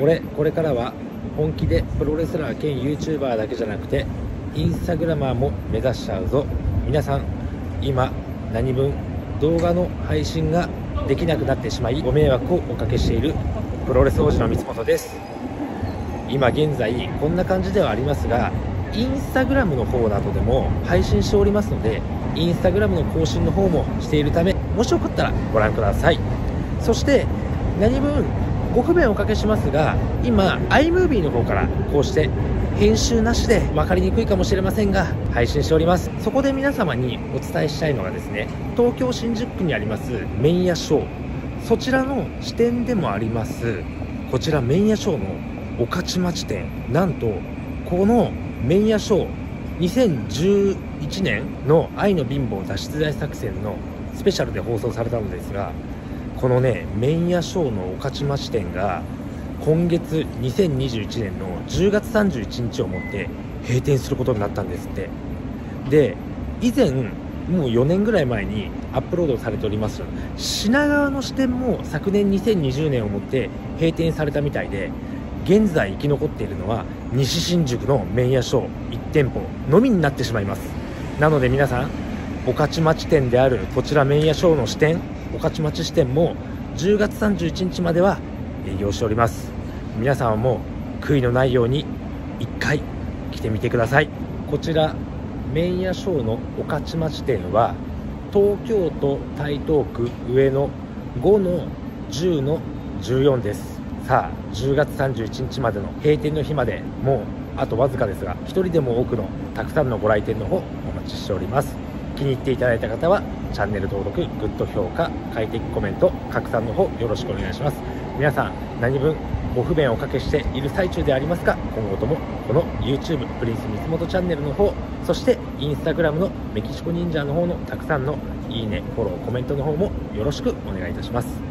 俺これからは本気でプロレスラー兼 YouTuber だけじゃなくてインスタグラマーも目指しちゃうぞ。皆さん今何分動画の配信ができなくなってしまいご迷惑をおかけしているプロレス王子の三本です。今現在こんな感じではありますがインスタグラムの方などでも配信しておりますのでインスタグラムの更新の方もしているためもしよかったらご覧ください。そして何分ご不便おかけしますが今 iMovie の方からこうして編集なしで分かりにくいかもしれませんが配信しております。そこで皆様にお伝えしたいのがですね東京新宿区にあります麺屋ショー。そちらの支店でもありますこちら麺屋ショーの御徒町店。なんとこの麺屋ショー2011年の「愛の貧乏脱出大作戦」のスペシャルで放送されたのですがこのね麺屋ショーの御徒町店が今月2021年の10月31日をもって閉店することになったんですって。で以前もう4年ぐらい前にアップロードされております。品川の支店も昨年2020年をもって閉店されたみたいで現在生き残っているのは西新宿の麺屋ショー1店舗のみになってしまいます。なので皆さん御徒町店であるこちら麺屋ショーの支店御徒町支店も10月31日までは営業しております。皆さんはもう悔いのないように1回来てみてください。こちら麺屋ショーの御徒町店は東京都台東区上野5の10の14です。さあ10月31日までの閉店の日までもうあとわずかですが1人でも多くのたくさんのご来店の方お待ちしております。気に入っていただいた方はチャンネル登録グッド評価快適コメント拡散の方よろしくお願いします。皆さん何分ご不便をおかけしている最中でありますが今後ともこの YouTube プリンス三本チャンネルの方そして Instagram のメキシコ忍者の方のたくさんのいいねフォローコメントの方もよろしくお願いいたします。